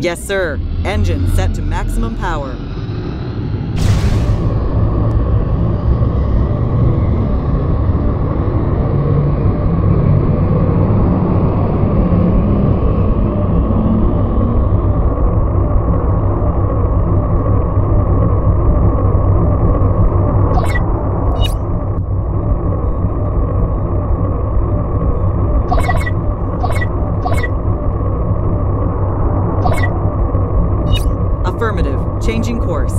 Yes, sir. Engine set to maximum power. Affirmative. Changing course.